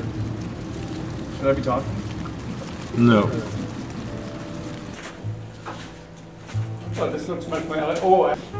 Sure. Should I be talking? No. Well, this looks much more. Oh. I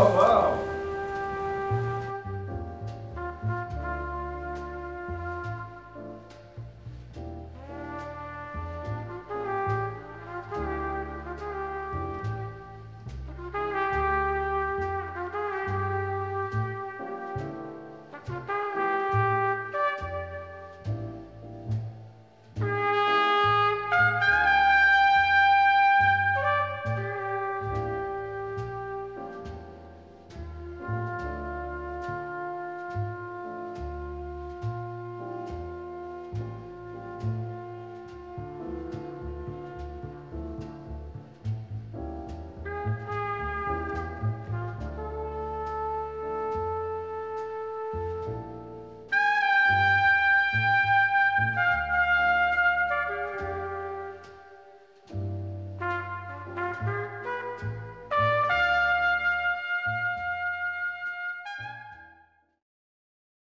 Oh, wow.